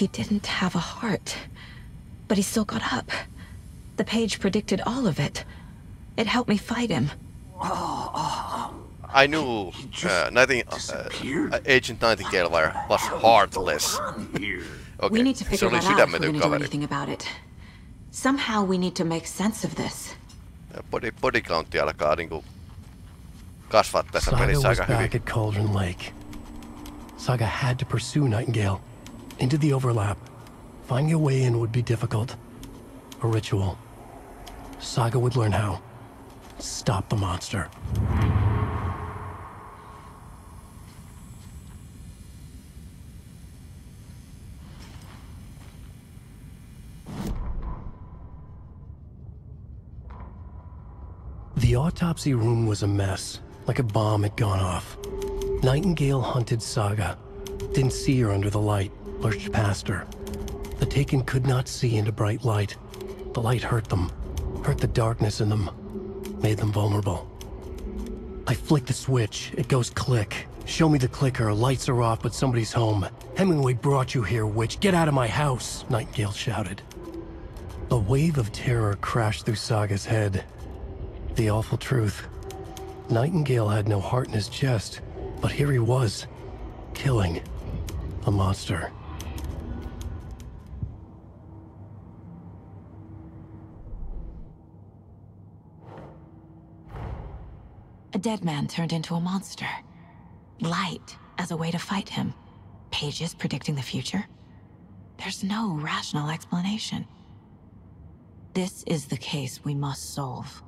He didn't have a heart, but he still got up. The page predicted all of it. It helped me fight him. I knew uh, Nighting uh, Agent Nightingale was heartless. Okay, we need to figure that out if we're gonna do kaveri. anything about it. Somehow we need to make sense of this. Body, body countti alkaa niinku kasvaa tässä Saga pelissä was aika hyvin. back at Cauldron Lake. Saga had to pursue Nightingale into the overlap. Finding a way in would be difficult. A ritual. Saga would learn how. Stop the monster. The autopsy room was a mess, like a bomb had gone off. Nightingale hunted Saga. Didn't see her under the light, lurched past her. The Taken could not see into bright light. The light hurt them, hurt the darkness in them, made them vulnerable. I flick the switch, it goes click. Show me the clicker, lights are off, but somebody's home. Hemingway brought you here, witch. Get out of my house, Nightingale shouted. A wave of terror crashed through Saga's head. The awful truth. Nightingale had no heart in his chest, but here he was, killing a monster. A dead man turned into a monster. Light as a way to fight him. Pages predicting the future. There's no rational explanation. This is the case we must solve.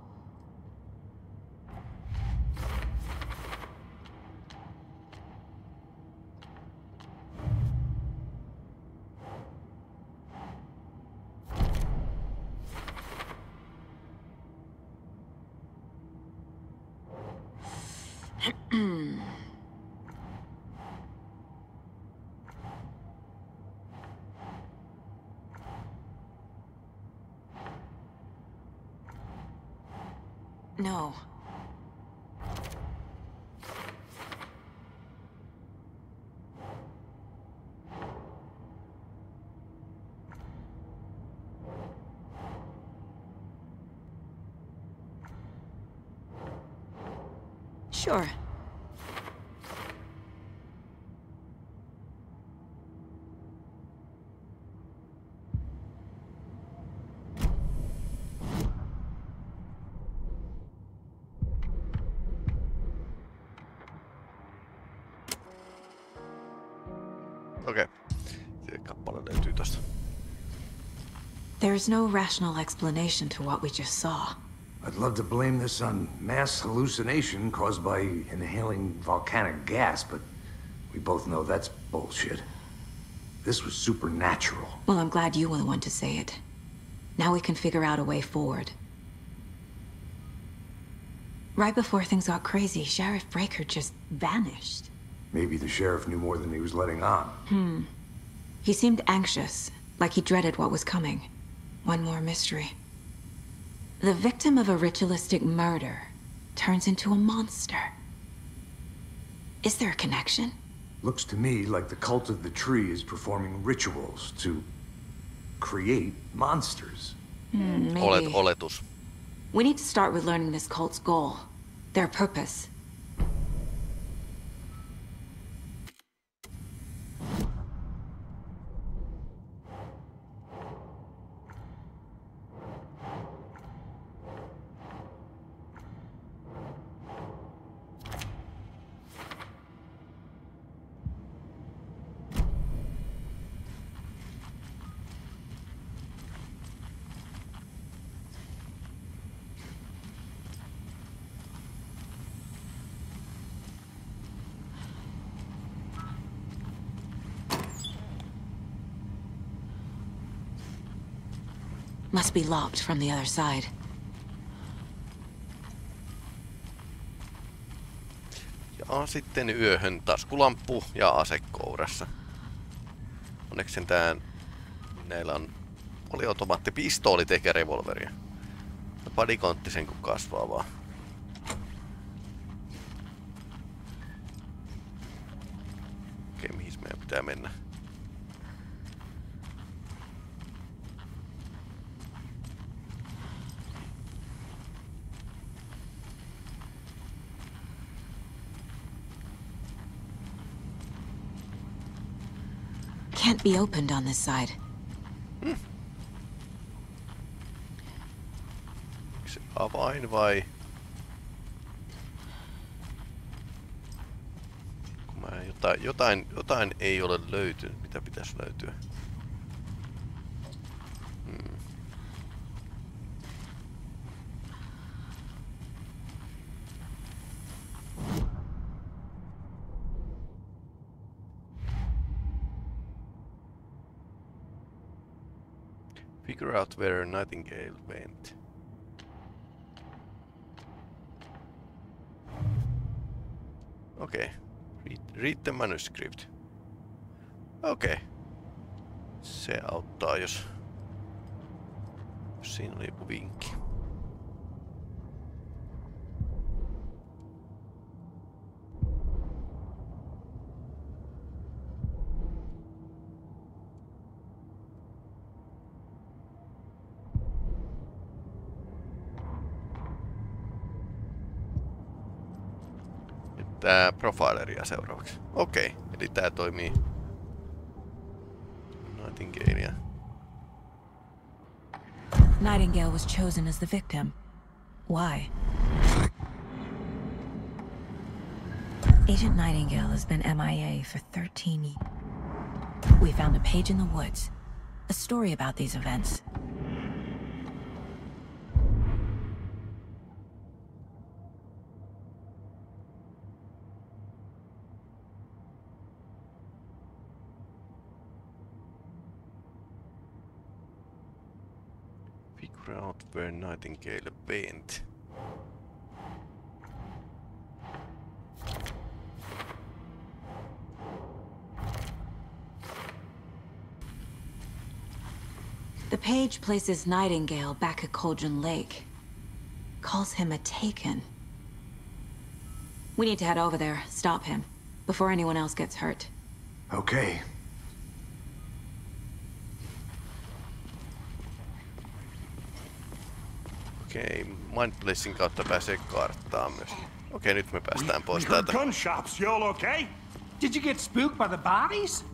No. Sure. Okei. Okay. Kappale löytyy tosta. There's no rational explanation to what we just saw. I'd love to blame this on mass hallucination caused by inhaling volcanic gas, but we both know that's bullshit. This was supernatural. Well, I'm glad you were the one to say it. Now we can figure out a way forward. Right before things got crazy, Sheriff Breaker just vanished. Maybe the sheriff knew more than he was letting on. Hmm. He seemed anxious, like he dreaded what was coming. One more mystery. The victim of a ritualistic murder turns into a monster. Is there a connection? Looks to me like the cult of the tree is performing rituals to create monsters. Hmm, maybe. Olet, oletus. We need to start with learning this cult's goal, their purpose. Must be locked from the other side. Ja sitten yöhön taskulamppu ja ase kourassa. Onneksi sentään näillä on poliautomaatti, pistooli eikä revolveria. Ja padikontti sen kun kasvaa vaan. Okei, mihin meidän pitää mennä? Be opened on this side. Avain vai? Jotain, jotain, jotain ei ole löytynyt, mitä pitäisi löytyä. Out where Nightingale went. Okay. Read, read the manuscript. Okay. Se auttaa, jos siinä oli joku vinkki. Profileria seuraavaksi. Okei, okay. eli tää toimii. Nightingale was chosen as the victim. Why? Agent Nightingale has been MIA for 13 years. We found a page in the woods. A story about these events. Figure out where Nightingale went. The page places Nightingale back at Cauldron Lake. Calls him a Taken. We need to head over there, stop him, before anyone else gets hurt. Okay. Okei, okay, Mind Placein kautta pääsee karttaan myös. Okei, okay, nyt me päästään pois we heard täältä. gunshots. Y'all okay? Did you get spooked by the bodies?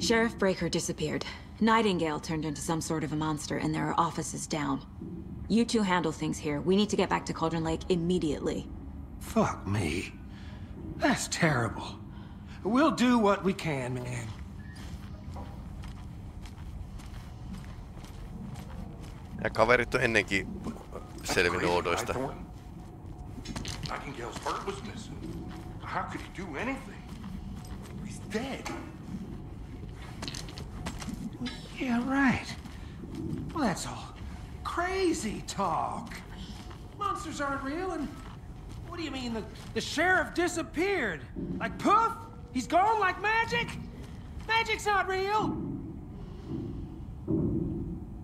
Sheriff Breaker disappeared. Nightingale turned into some sort of a monster, and there are offices down. You two handle things here. We need to get back to Cauldron Lake immediately. Fuck me. That's terrible. We'll do what we can, man. Ja kaverit on ennenkin selvinnyt oudoista. Nightingale's heart was missing. How could he do anything? He's dead. Yeah, right. Well, that's all crazy talk. Monsters aren't real, and what do you mean the, the sheriff disappeared? Like poof? He's gone like magic? Magic's not real.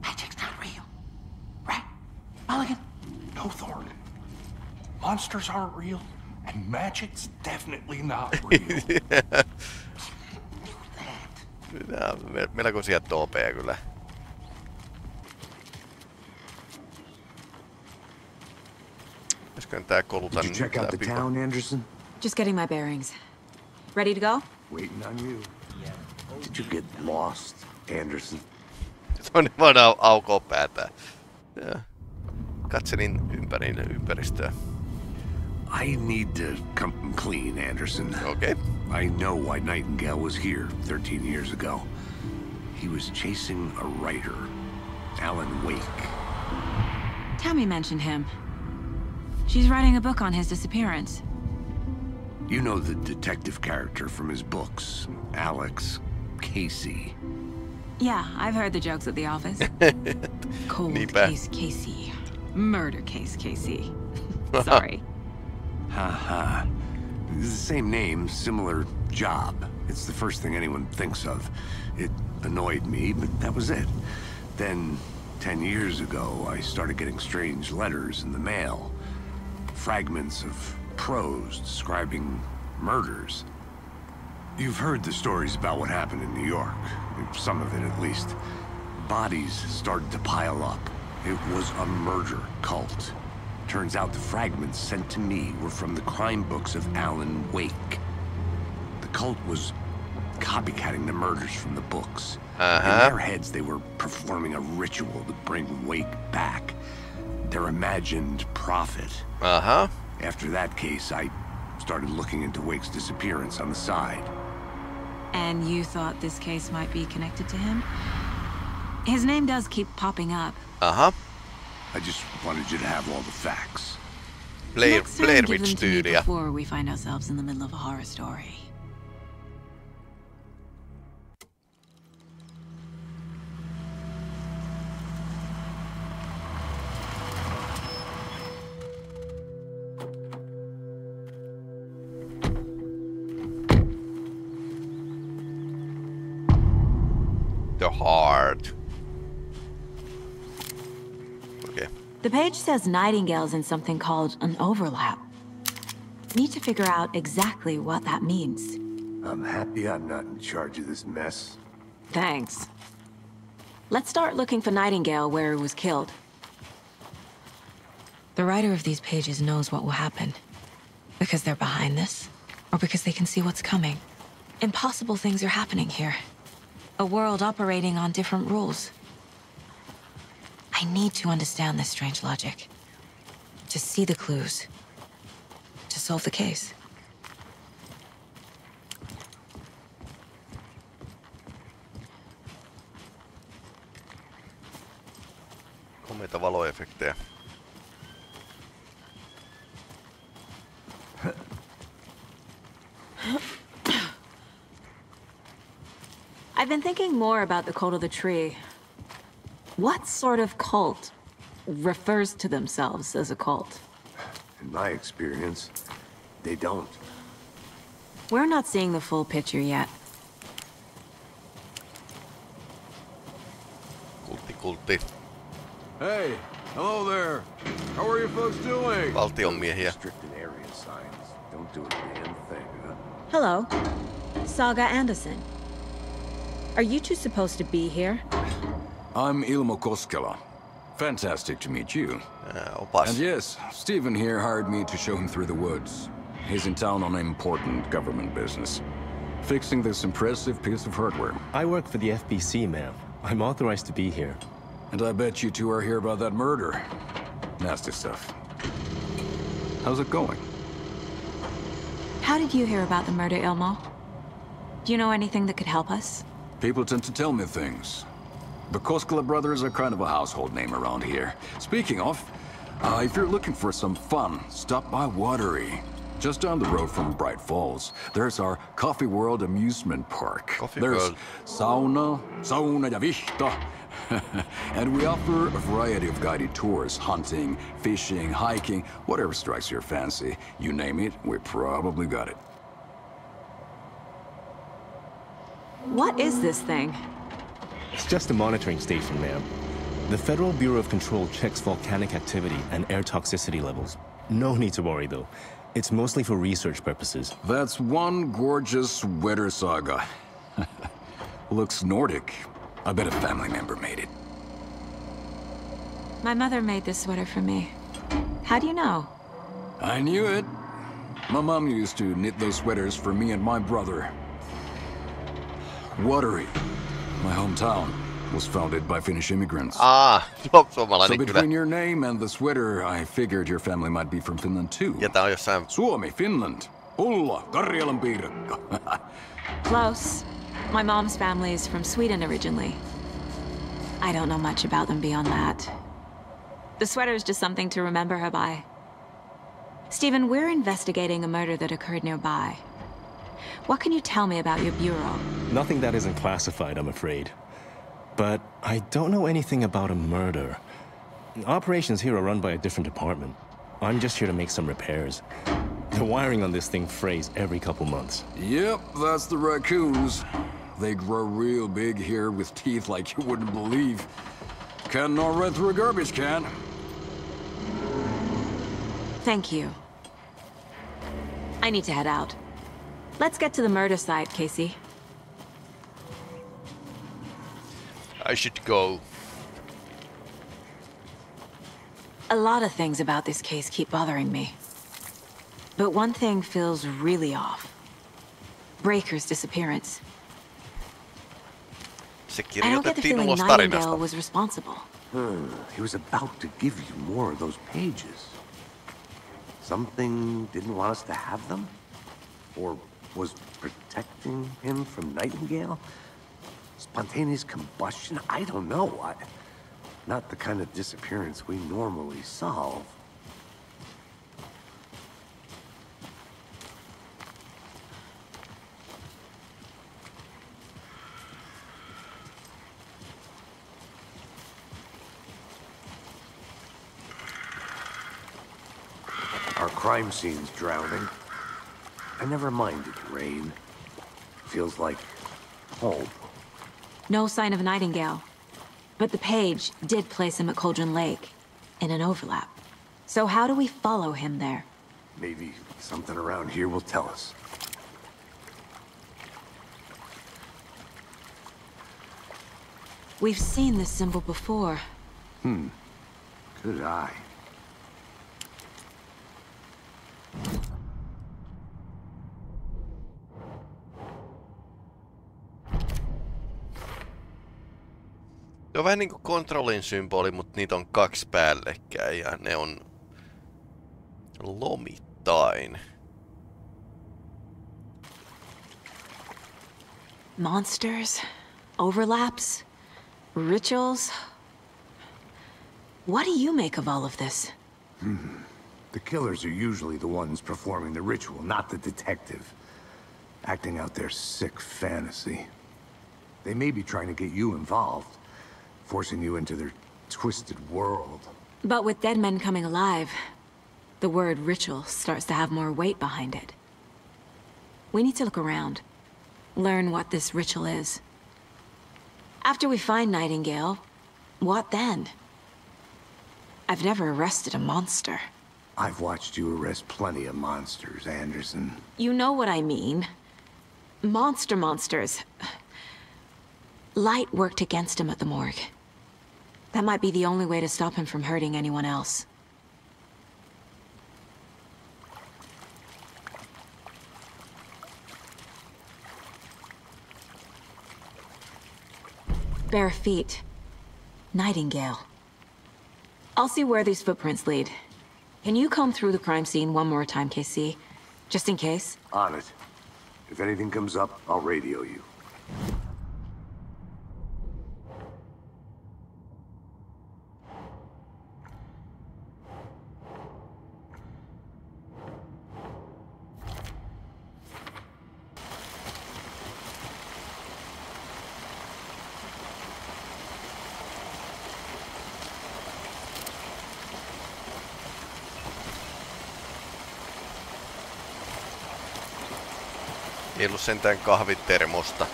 Magic's not real. Right? Mulligan? No, Thorn. Monsters aren't real, and magic's definitely not real. Nää on me- melkoisia toopeja kyllä. Pitäisikö tää koluta Did you check out the läpi? town, Anderson? Just getting my bearings. Ready to go? Waiting on you. Did you get lost, Anderson? Toinen vaan au- aukoo päätään. Ja. Katselin ympäri ympäristöä. I need to come clean, Anderson. Okay. I know why Nightingale was here 13 years ago. He was chasing a writer, Alan Wake. Tammy mentioned him. She's writing a book on his disappearance. You know the detective character from his books, Alex Casey. Yeah, I've heard the jokes at the office. Cold Niinpä. case Casey. Murder case Casey. Sorry. Haha. -ha. the same name, similar job. It's the first thing anyone thinks of. It annoyed me, but that was it. Then, ten years ago, I started getting strange letters in the mail. Fragments of prose describing murders. You've heard the stories about what happened in New York. Some of it, at least. Bodies started to pile up. It was a murder cult. Turns out the fragments sent to me were from the crime books of Alan Wake. The cult was copycatting the murders from the books. Uh-huh. In their heads, they were performing a ritual to bring Wake back. Their imagined prophet. Aha. After that case, I started looking into Wake's disappearance on the side. And you thought this case might be connected to him? His name does keep popping up. Uh-huh. I just wanted you to have all the facts. Blair, Next time, Blair give them to me Witch-tyyliä. before we find ourselves in the middle of a horror story. Page says Nightingale's in something called an overlap. Need to figure out exactly what that means. I'm happy I'm not in charge of this mess. Thanks. Let's start looking for Nightingale where he was killed. The writer of these pages knows what will happen. Because they're behind this, or because they can see what's coming. Impossible things are happening here. A world operating on different rules. I need to understand this strange logic. To see the clues. To solve the case. Komeita valoefektejä. I've been thinking more about the cult of the tree. What sort of cult refers to themselves as a cult? In my experience, they don't. We're not seeing the full picture yet. Kultti, kultti. Hey, hello there. How are you folks doing? Valtion miehiä. Restricted area signs don't do a damn thing, huh? Hello, Saga Anderson. Are you two supposed to be here? I'm Ilmo Koskela. Fantastic to meet you. Ää, opas. And yes, Stephen here hired me to show him through the woods. He's in town on important government business. Fixing this impressive piece of hardware. I work for the FBC, ma'am. I'm authorized to be here. And I bet you two are here about that murder. Nasty stuff. How's it going? How did you hear about the murder, Ilmo? Do you know anything that could help us? People tend to tell me things. The Koskela brothers are kind of a household name around here. Speaking of, uh, if you're looking for some fun, stop by Watery. Just down the road from Bright Falls, there's our Coffee World amusement park. Coffee there's World. sauna, sauna ja vihta. and we offer a variety of guided tours, hunting, fishing, hiking, whatever strikes your fancy. You name it, we probably got it. What is this thing? It's just a monitoring station, ma'am. The Federal Bureau of Control checks volcanic activity and air toxicity levels. No need to worry, though. It's mostly for research purposes. That's one gorgeous weather saga. Looks Nordic. I bet a family member made it. My mother made this sweater for me. How do you know? I knew it. My mom used to knit those sweaters for me and my brother. Watery, my hometown, was founded by Finnish immigrants. Ah, Aa, su- so suomalainen kyllä. between your name and the sweater, I figured your family might be from Finland too. Ja tää on jossain... Suomi, Finland. Ulla, Karjalan piirakka. Close. My mom's family is from Sweden originally. I don't know much about them beyond that. The sweater is just something to remember her by. Stephen, we're investigating a murder that occurred nearby. What can you tell me about your bureau? Nothing that isn't classified, I'm afraid. But I don't know anything about a murder. Operations here are run by a different department. I'm just here to make some repairs. The wiring on this thing frays every couple months. Yep, that's the raccoons. They grow real big here with teeth like you wouldn't believe. Can not run through a garbage can. Thank you. I need to head out. Let's get to the murder site, Casey. I should go. A lot of things about this case keep bothering me. But one thing feels really off. Breaker's disappearance. I don't get the feeling ulos Nightingale was responsible. Hmm. He was about to give you more of those pages. Something didn't want us to have them? Or was protecting him from Nightingale? Spontaneous combustion? I don't know. I, not the kind of disappearance we normally solve. Our crime scene's drowning. I never minded the rain. Feels like home. No sign of a Nightingale. But the page did place him at Cauldron Lake, in an overlap. So how do we follow him there? Maybe something around here will tell us. We've seen this symbol before. Hmm. Good eye. On vähän niinku kontrollin symboli, mutta niitä on kaksi päällekkäin ja ne on lomittain. Monsters? Overlaps? Rituals? What do you make of all of this? Hmm. The killers are usually the ones performing the ritual, not the detective. Acting out their sick fantasy. They may be trying to get you involved, forcing you into their twisted world. But with dead men coming alive, the word ritual starts to have more weight behind it. We need to look around. Learn what this ritual is. After we find Nightingale, what then? I've never arrested a monster. I've watched you arrest plenty of monsters, Anderson. You know what I mean. Monster monsters. Light worked against him at the morgue. That might be the only way to stop him from hurting anyone else. Bare feet. Nightingale. I'll see where these footprints lead. Can you comb through the crime scene one more time, Casey? Just in case? On it. If anything comes up, I'll radio you. ottanut sentään kahvitermosta.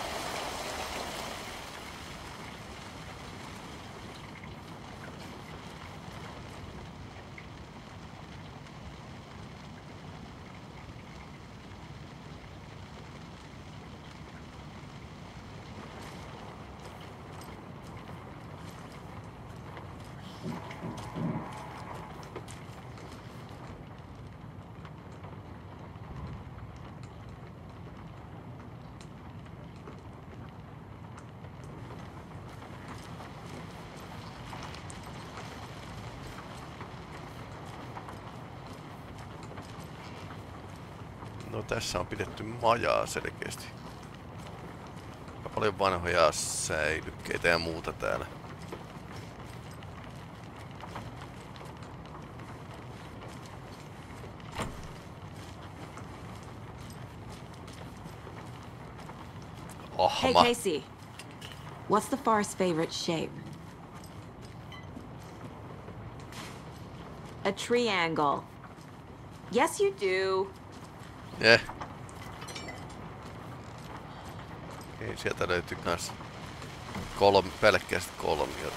Tässä on pidetty majaa selkeästi. Aika paljon vanhoja säilykkeitä ja muuta täällä. Hey. Casey. What's the forest's favorite shape? A triangle. Yes, you do. Eh. Okei, sieltä löytyy kans kolm, pelkkäistä kolmiot.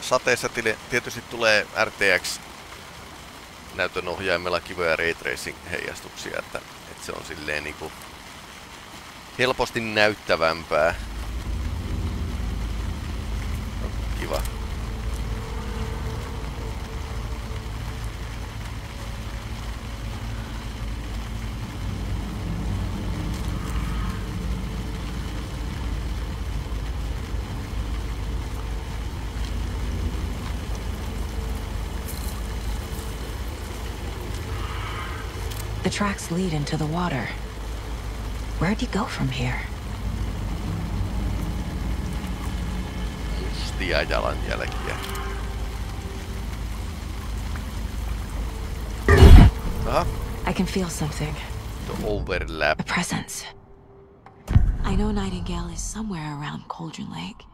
Sateessa tili, tietysti tulee RTX näytön ohjaimella kivoja ray tracing heijastuksia, että, että se on silleen niinku helposti näyttävämpää. The tracks lead into the water. Where'd you go from here? Mustia jalanjälkiä. Aha, I can feel something. the overlap. A presence. I know Nightingale is somewhere around Cauldron Lake.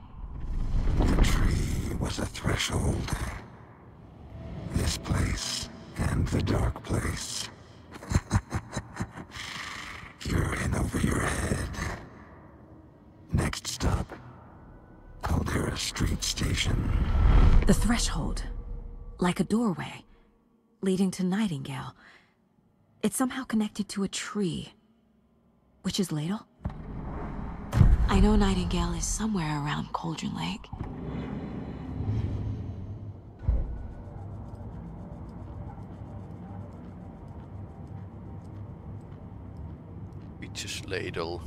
The tree was a threshold. This place and the dark place. Like a doorway. Leading to Nightingale. It's somehow connected to a tree. Witch's Ladle? I know Nightingale is somewhere around Cauldron Lake. Witch's Ladle.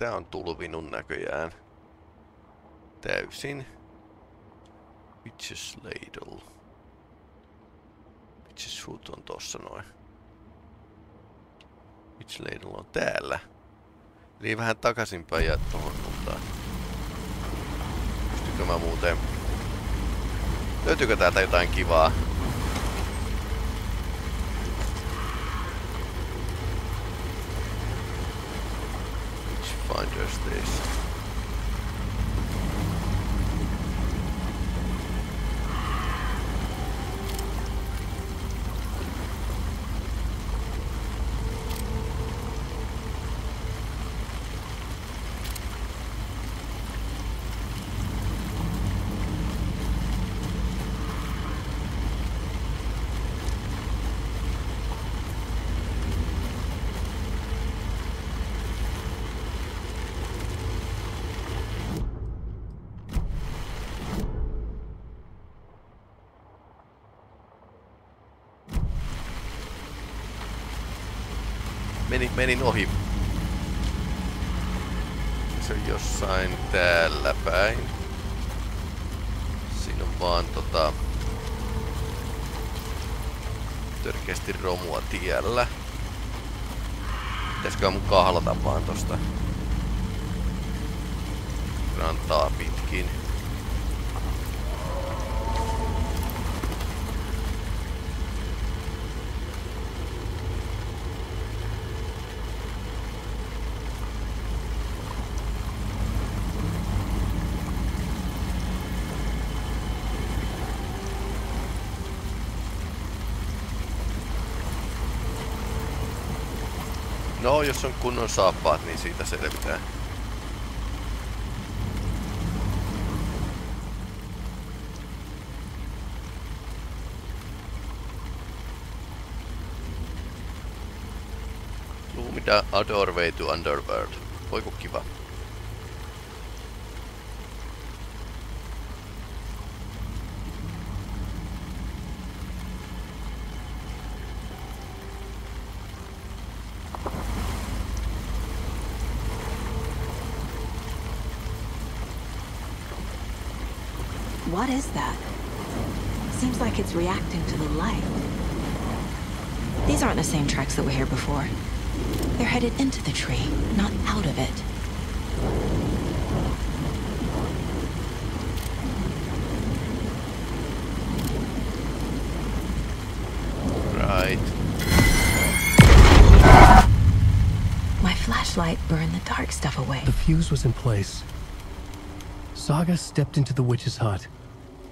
Ketä on tulvinut näköjään täysin. Witch's Ladle. Witch's Foot on tossa noin. Witch Ladle on täällä. Eli vähän takaisinpäin ja tohon suuntaan. Pystykö mä muuten... Löytyykö täältä jotain kivaa? Witchfinder Menin, menin ohi. Se on jossain täällä päin. Siinä on vaan tota... Törkeästi romua tiellä. Pitäisikö mun kahlata vaan tosta rantaa pitkin. No, jos on kunnon saappaat, niin siitä selvitään. Lumida Adore Way to Underworld. Voiku kiva. It's reacting to the light. These aren't the same tracks that were here before. They're headed into the tree, not out of it. Right. My flashlight burned the dark stuff away. The fuse was in place. Saga stepped into the witch's hut.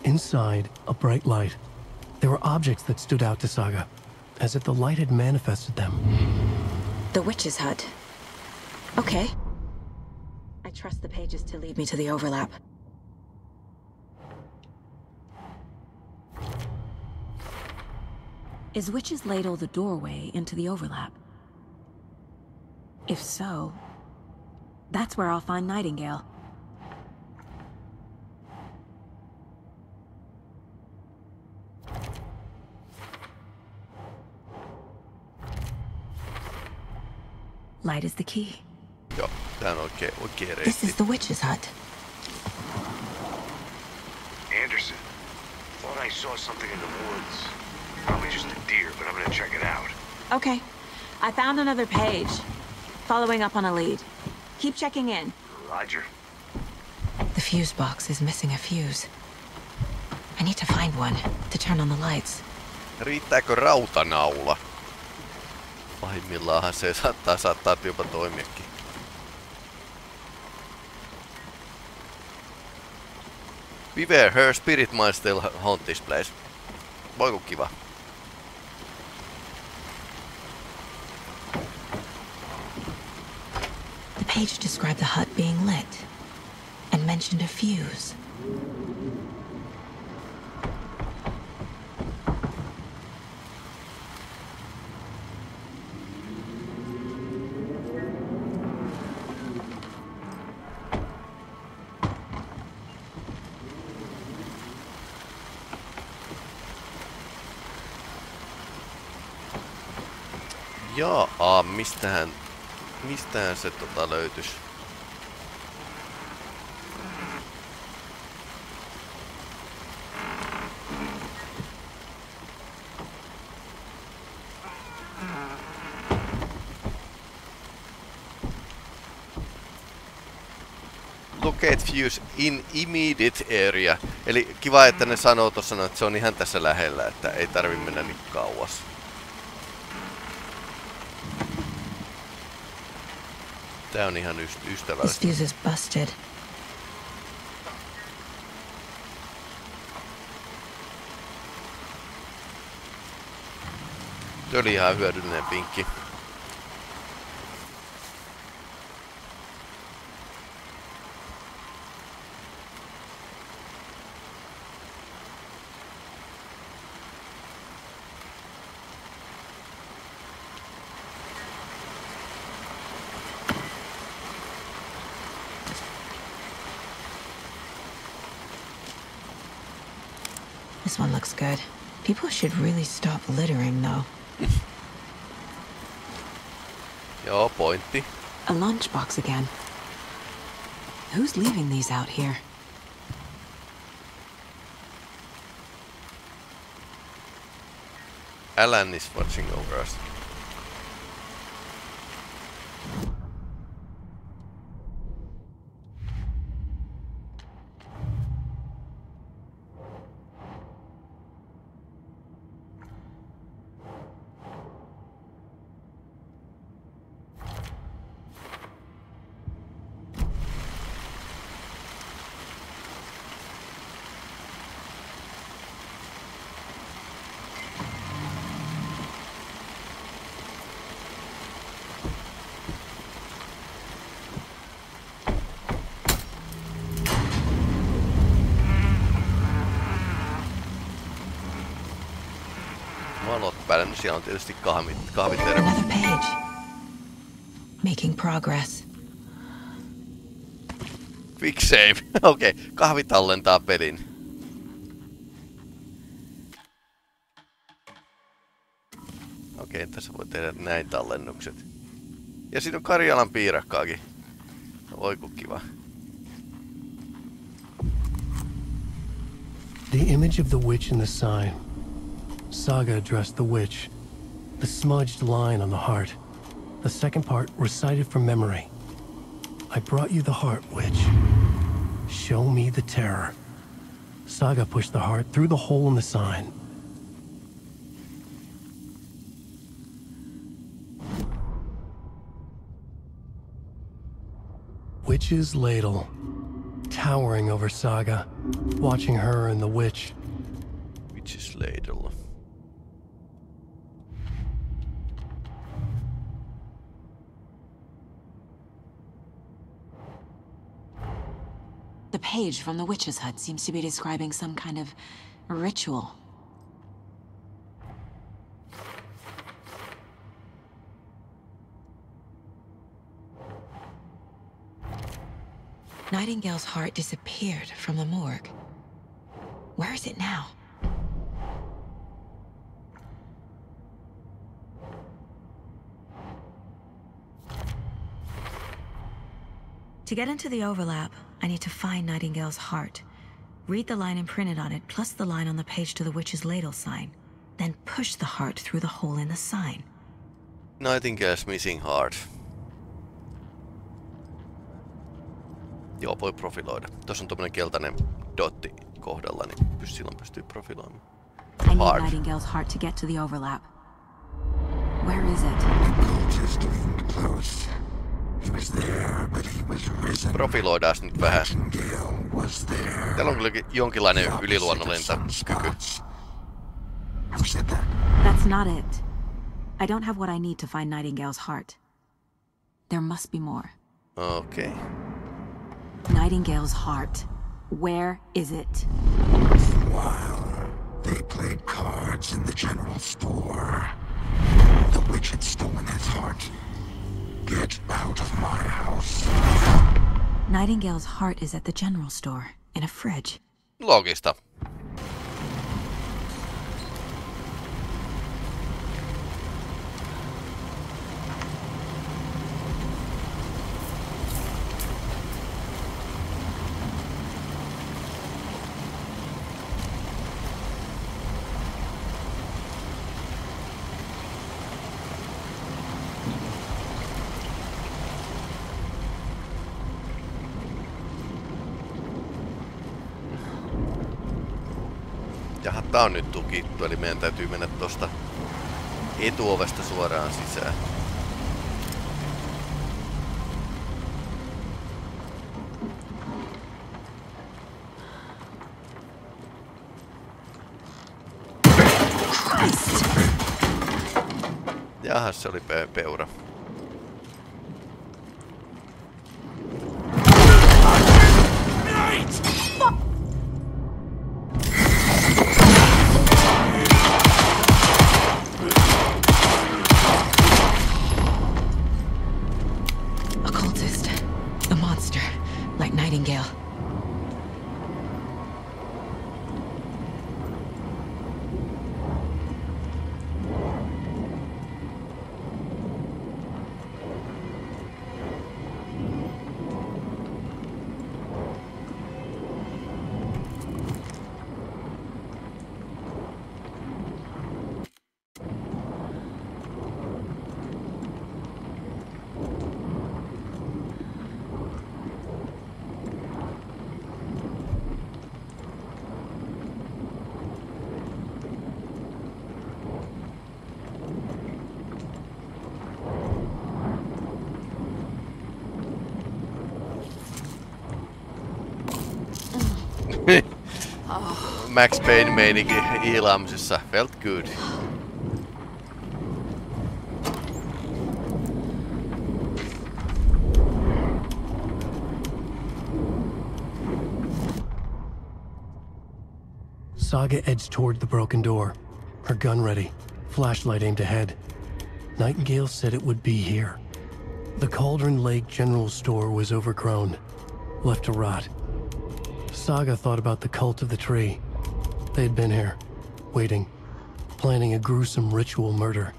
Inside, a bright light. There were objects that stood out to Saga. as if the light had manifested them. The witch's hut. Okay. I trust the pages to lead me to the overlap. Is Witch's Ladle the doorway into the overlap? If so, that's where I'll find Nightingale. Light is the key. Joo, tää on oikein, oikein This is the witch's hut. Anderson, thought I saw something in the woods. Probably just a deer, but I'm gonna check it out. Okay. I found another page. Following up on a lead. Keep checking in. Roger. The fuse box is missing a fuse. I need to find one to turn on the lights. Riittääkö rautanaula? Pahimmillaan se saattaa, saattaa jopa toimiakin. Beware, her spirit might still haunt this place. Voiku kiva. The page described the hut being lit and mentioned a fuse. Jaa, mistähän, mistähän se tota löytys? Locate fuse in immediate area. Eli kiva, että ne sanoo tuossa, että se on ihan tässä lähellä, että ei tarvi mennä niin kauas. Tää on ihan yst- This ystävällistä. fuse is busted. Se oli ihan hyödyllinen pinkki. Really stop littering, though. Joo, pointti. A lunchbox again. Who's leaving these out here? Alan is watching over us. Siellä on tietysti kahvit. Another page. Making progress. Quick save. Okei, okay. kahvi tallentaa pelin. Okei, okay, tässä voi tehdä näin tallennukset. Ja siinä on Karjalan piirakkaakin. Voi kun kiva. The image of the witch in the sign. Saga addressed the witch. The smudged line on the heart. The second part recited from memory. I brought you the heart, witch. Show me the terror. Saga pushed the heart through the hole in the sign. Witch's ladle. Towering over Saga. Watching her and the witch Witch's Ladle. The page from the witch's hut seems to be describing some kind of ritual. Nightingale's heart disappeared from the morgue. Where is it now? To get into the overlap, I need to find Nightingale's heart. Read the line imprinted on it, plus the line on the page to the witch's ladle sign. Then push the heart through the hole in the sign. Nightingale's missing heart. Joo, voi profiloida. Tuossa on tommonen keltainen dotti kohdalla, niin pyst- silloin pystyy profiloimaan. I need Nightingale's heart to get to the overlap. Where is it? Cultist leaned close. He was Profiloidaan nyt vähän. Nightingale was there. Täällä on kyllä jonkinlainen yliluonnollinen of kyky. sunspots. Who said that? That's not it. I don't have what I need to find Nightingale's heart. There must be more. Okay. Nightingale's heart. Where is it? While they played cards in the general store, the witch had stolen his heart. Get out of my house. Nightingale's heart is at the general store, in a fridge. Logista. Tää on nyt tukittu, eli meidän täytyy mennä tosta etuovesta suoraan sisään. Jaha, se oli pe- peura. Max Payne meininki iilaamisessa. Felt good. Saga edged toward the broken door, her gun ready, flashlight aimed ahead. Nightingale said it would be here. The Cauldron Lake General Store was overgrown, left to rot. Saga thought about the cult of the tree. They had been here, waiting, planning a gruesome ritual murder.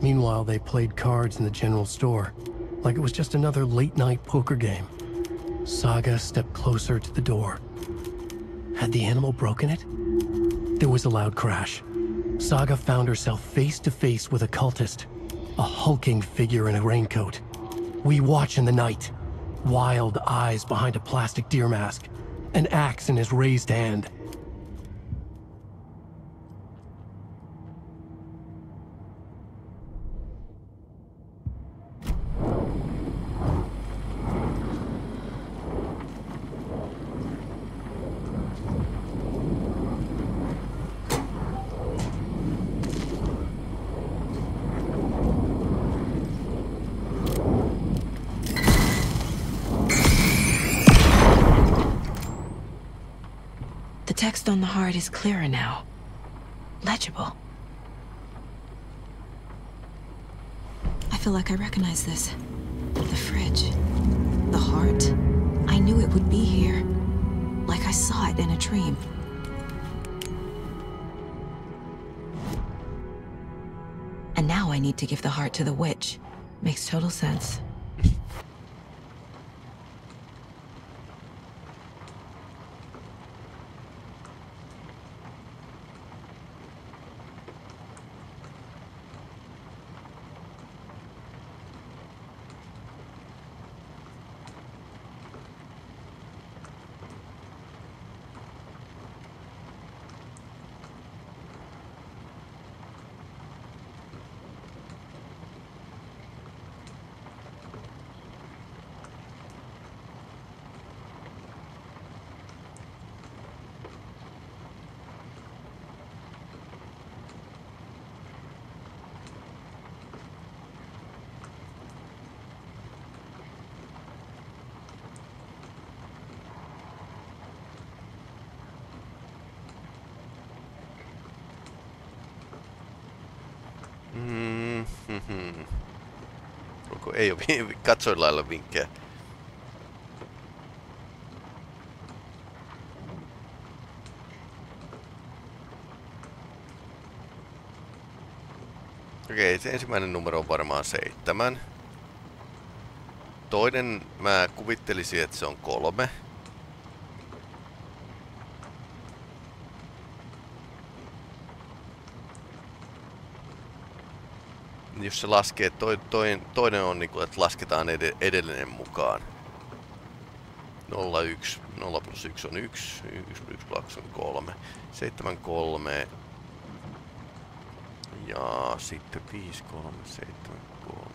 Meanwhile, they played cards in the general store, like it was just another late night poker game. Saga stepped closer to the door. Had the animal broken it? There was a loud crash. Saga found herself face to face with a cultist, a hulking figure in a raincoat. We watch in the night, wild eyes behind a plastic deer mask, an axe in his raised hand. Is clearer now. Legible. I feel like I recognize this. The fridge. The heart. I knew it would be here. Like I saw it in a dream. And now I need to give the heart to the witch. Makes total sense. Ei ole vinkkejä. Okei, se ensimmäinen numero on varmaan seitsemän. Toinen mä kuvittelisin, että se on kolme. Jos se laskee, toi, toi, toinen on niinku, että lasketaan ed edellinen mukaan. 0, 1, 0 plus 1 on 1, 1 plus 2 on 3, 7, 3 ja sitten 5, 3, 7, 3.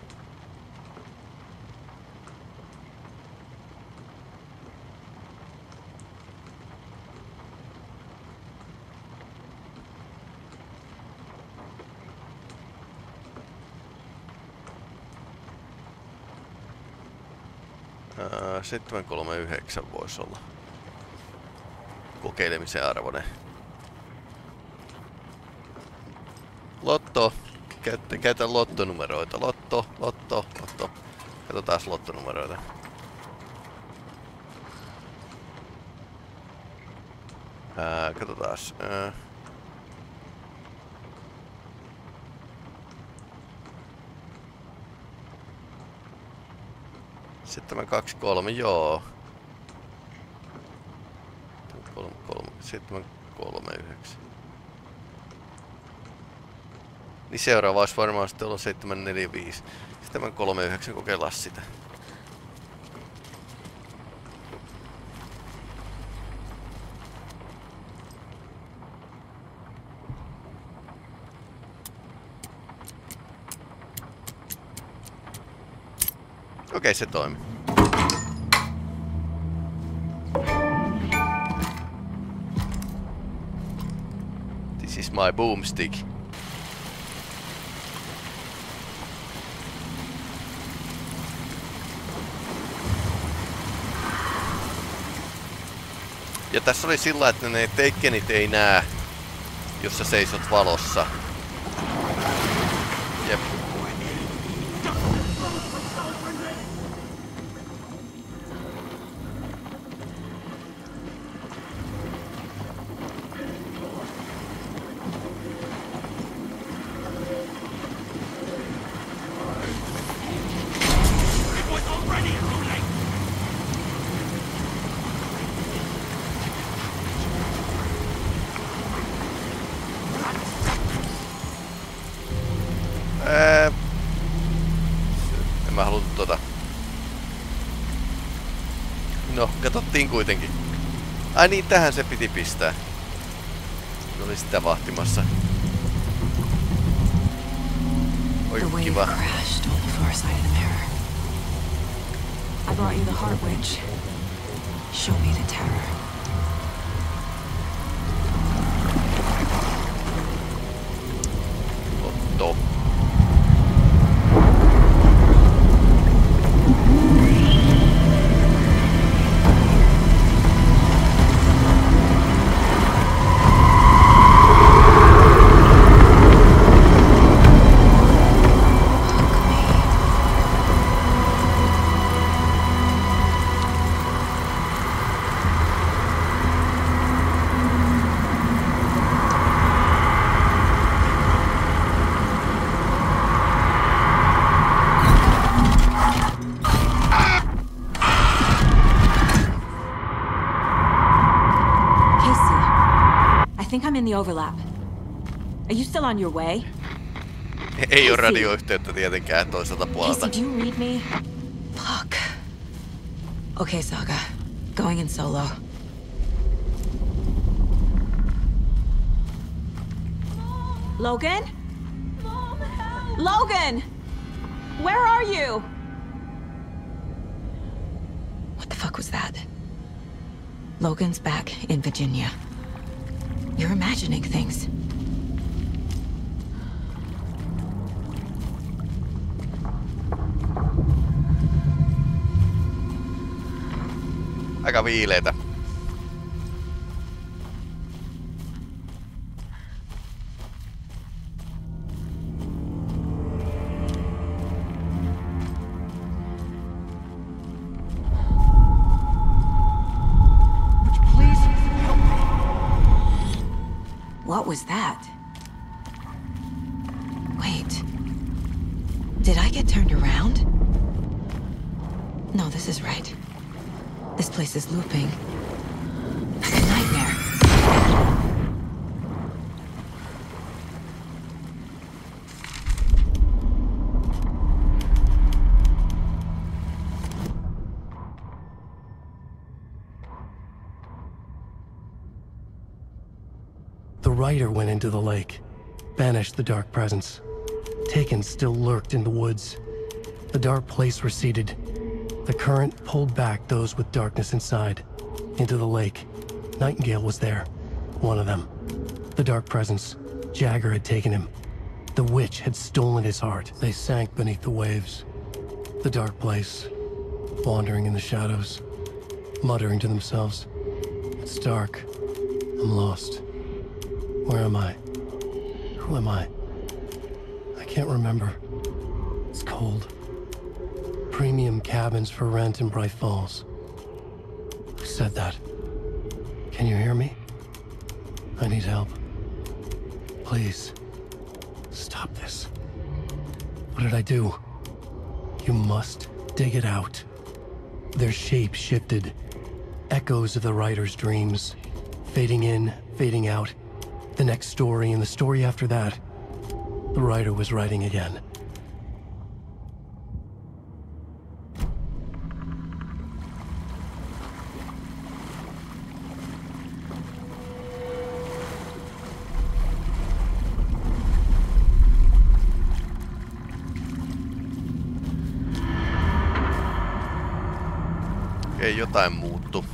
Ää, 739 voisi olla kokeilemisen arvoinen. Lotto. Käytä, käytä lottonumeroita. Lotto, lotto, lotto. Katsotaan lottonumeroita. Ää, katsotaan. Ää. 7, 2, 3, joo. 3, 3, 7, 3, 9. Niin seuraava olisi varmaan sitten ollut 7, 4, 5. 7, 3, 9, kokeillaan sitä. Okei, okay, se toimii. My boomstick. Ja tässä oli sillä, että ne teikkenit ei näe, jos sä seisot valossa. Jep. Ää, en mä halunnut tota. Katsottiin kuitenkin. Ai niin, tähän se piti pistää. Ne oli sitä vahtimassa. Oi kiva. I brought you the Heart Witch. Show me the terror. Think I'm in the overlap. Are you still on your way? Ei ole radioyhteyttä tietenkään toiselta puolelta. Casey, do you read me? Fuck. Okay, Saga. Going in solo. Logan? Logan! Where are you? What the fuck was that? Logan's back in Virginia. You're imagining things. Aika viileitä. The went into the lake, banished the dark presence. Taken still lurked in the woods. The dark place receded. The current pulled back those with darkness inside, into the lake. Nightingale was there, one of them. The dark presence, Jagger had taken him. The witch had stolen his heart. They sank beneath the waves. The dark place, wandering in the shadows, muttering to themselves. It's dark. I'm lost. Where am I? Who am I? I can't remember. It's cold. Premium cabins for rent in Bright Falls. Who said that? Can you hear me? I need help. Please. Stop this. What did I do? You must dig it out. Their shape shifted. Echoes of the writer's dreams. Fading in, fading out. The next story and the story after that. The writer was writing again. Ei jotain muuttu.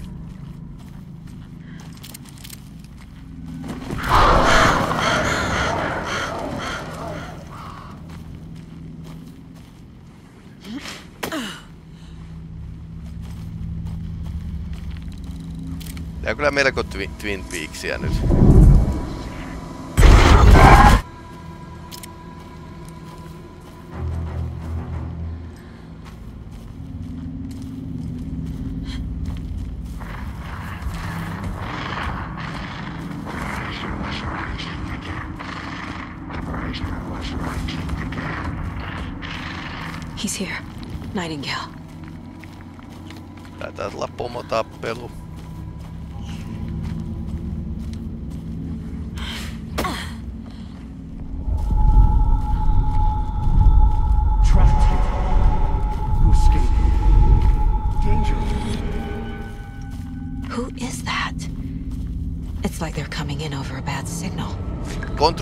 Tää on kyllä melko twi- Twin Peaksia nyt. He's here. Nightingale. Taitaa tulla pomotappelu.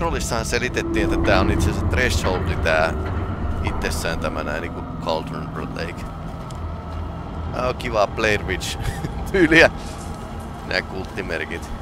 Kontrollissahan selitettiin, että tää on itse asiassa Thresholdi tää itsessään tämä näin niinku Cauldron Lake. Tää on kiva Blair Witch tyyliä. Nää kulttimerkit.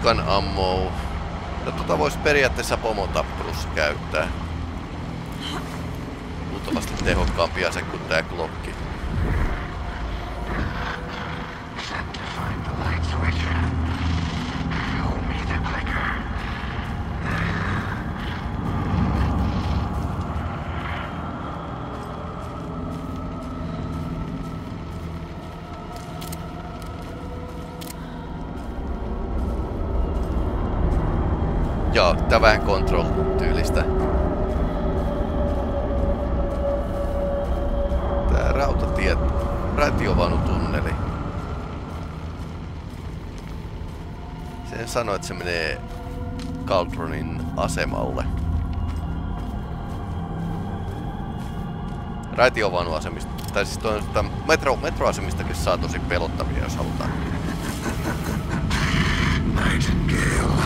Shotgun ammo. No tota vois periaatteessa pomotappelussa käyttää. Luultavasti tehokkaampi ase kuin tää Glocki. Joo, tää vähän control-tyylistä. Tää rautatiet, ratiovaunutunneli. Sen sanoi, että se menee Caldronin asemalle. Raitiovaunuasemista, tai siis tuon metro, metroasemistakin saa tosi pelottavia, jos halutaan. Nightingale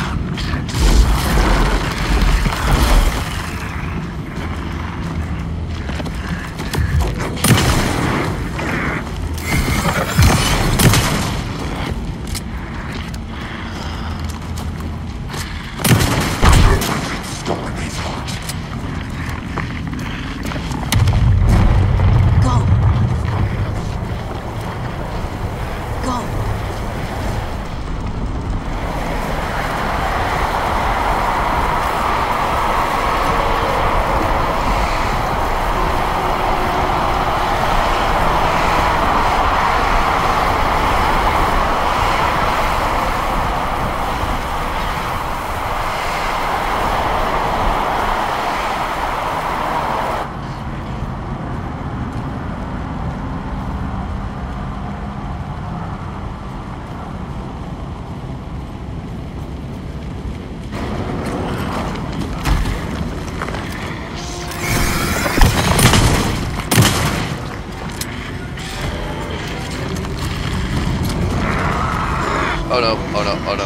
Oh no, oh no, oh no.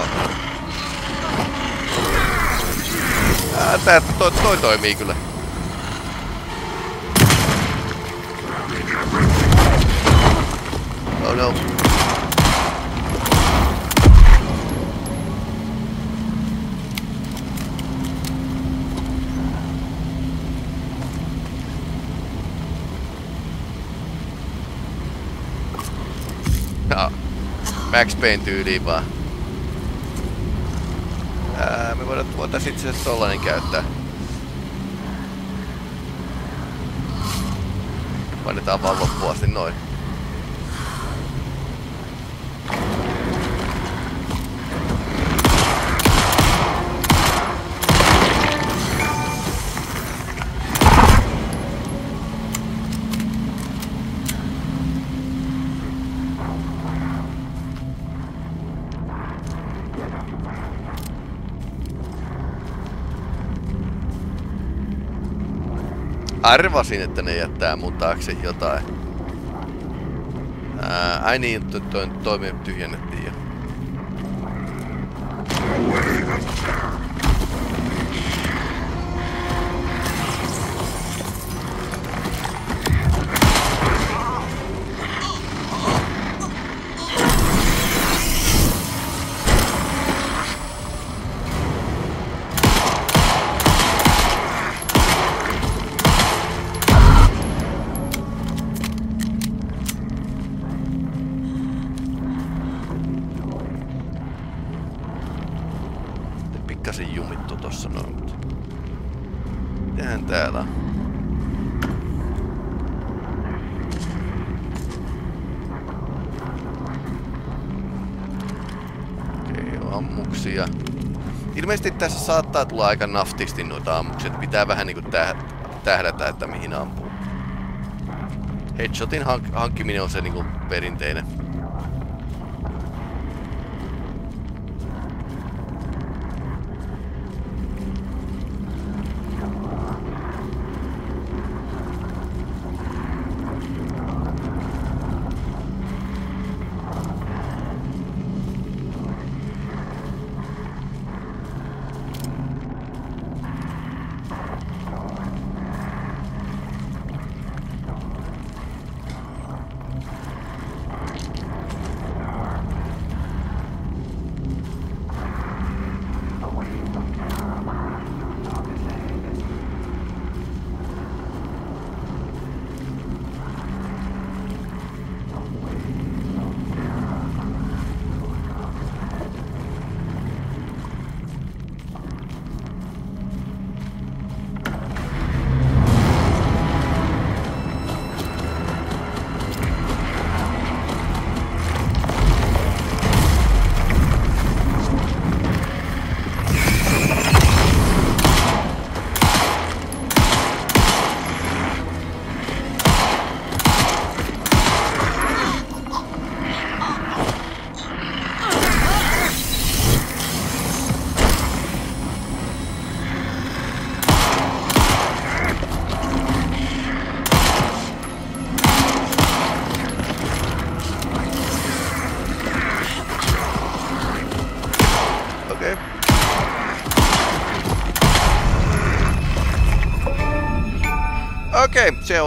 Ää, tää toi, toi toimii kyllä. Oh no. Ja, Max Payne tyyliin vaan. Ää, me voidaan, voitais itse asiassa tollanen käyttää. Painetaan vaan loppuun asti noin. Arvasin, että ne jättää mun taakse jotain. Ää, ai niin, to, to, toimi tyhjennettiin jo. Pikkasen jumittu tossa noin, mutta... Mitähän täällä? Okei, okay, ammuksia. Ilmeisesti tässä saattaa tulla aika naftisti noita ammuksia. Pitää vähän niinku täh- tähdätä, että mihin ampuu. Headshotin hank- hankkiminen on se niinku perinteinen.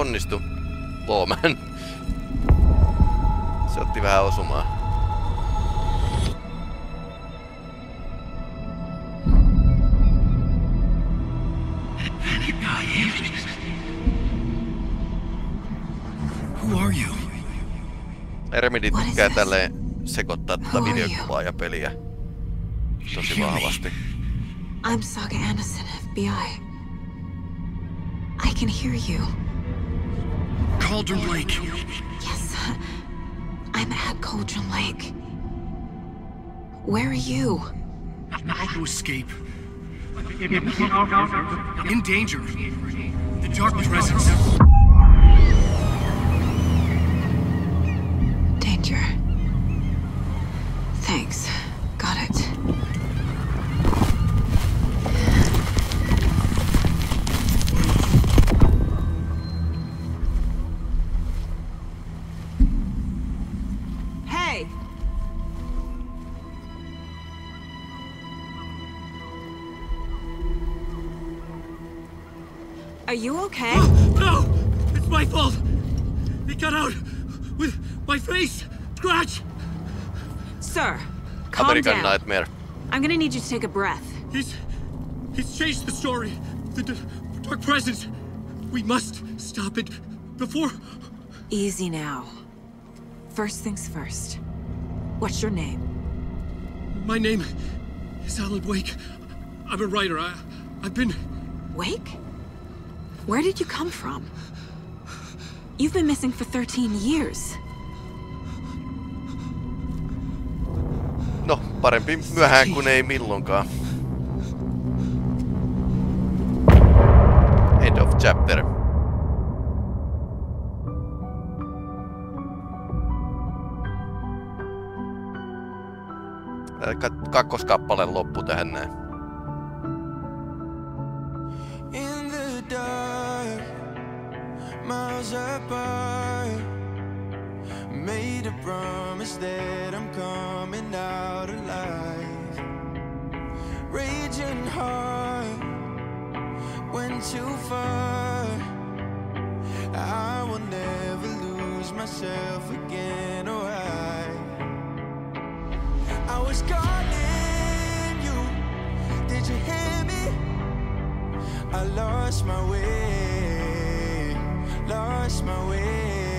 Okei, okay, se onnistui. Lawman. Se otti vähän osumaa. Who are you? Remedy What is tykkää this? tälleen sekoittaa tätä Who are videokuvaa ja peliä tosi Hear me. vahvasti. I'm Saga Anderson, FBI. I can hear you. Cauldron Lake. Yes, uh, I'm at Cauldron Lake. Where are you? To escape. In danger. The dark presence. Danger. Thanks. You okay? No! It's my fault! He got out with my face scratch! Sir, calm American down. Nightmare. I'm gonna need you to take a breath. He's. he's changed the story. The d- dark presence. We must stop it before. Easy now. First things first. What's your name? My name is Alan Wake. I'm a writer. I, I've been. Wake? Where did you come from? You've been missing for 13 years. No, parempi myöhään kuin ei milloinkaan. End of chapter. Ka- Kakkoskappale loppu tähän näin. Miles apart. Made a promise that I'm coming out alive. Raging heart went too far. I will never lose myself again, or I. I was calling you. Did you hear me? I lost my way, lost my way.